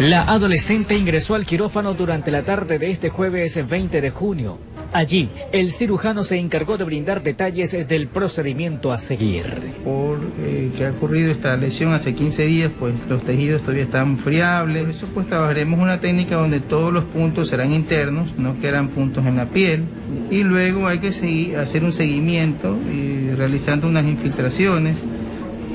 La adolescente ingresó al quirófano durante la tarde de este jueves 20 de junio. Allí, el cirujano se encargó de brindar detalles del procedimiento a seguir. Por eh, que ha ocurrido esta lesión hace 15 días, pues los tejidos todavía están friables. Por eso pues trabajaremos una técnica donde todos los puntos serán internos, no quedan puntos en la piel. Y luego hay que seguir, hacer un seguimiento y realizando unas infiltraciones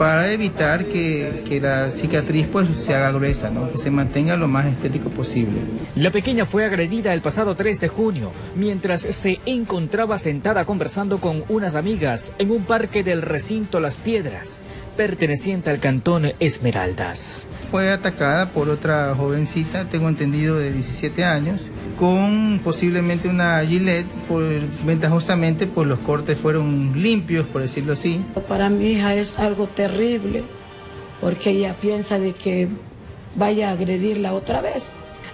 para evitar que, que, la cicatriz pues se haga gruesa, ¿no? que se mantenga lo más estético posible. La pequeña fue agredida el pasado 3 de junio mientras se encontraba sentada conversando con unas amigas en un parque del recinto Las Piedras, perteneciente al cantón Esmeraldas. Fue atacada por otra jovencita, tengo entendido de 17 años, con posiblemente una gilet, por, ventajosamente pues los cortes fueron limpios, por decirlo así. Para mi hija es algo terrible, porque ella piensa de que vaya a agredirla otra vez.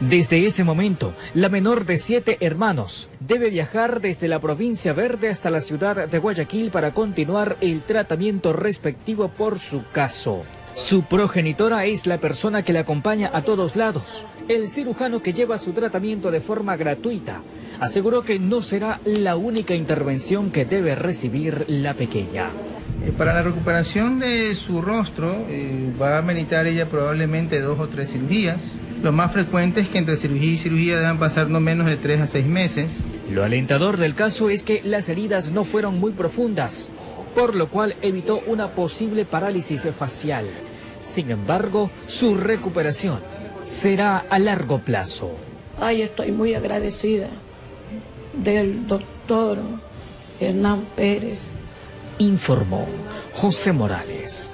Desde ese momento, la menor de siete hermanos debe viajar desde la provincia verde hasta la ciudad de Guayaquil para continuar el tratamiento respectivo por su caso. Su progenitora es la persona que le acompaña a todos lados. El cirujano que lleva su tratamiento de forma gratuita aseguró que no será la única intervención que debe recibir la pequeña. Eh, para la recuperación de su rostro eh, va a meditar ella probablemente dos o tres cirugías. Lo más frecuente es que entre cirugía y cirugía deban pasar no menos de tres a seis meses. Lo alentador del caso es que las heridas no fueron muy profundas, por lo cual evitó una posible parálisis facial. Sin embargo, su recuperación será a largo plazo. Ay, estoy muy agradecida del doctor Hernán Pérez. Informó José Morales.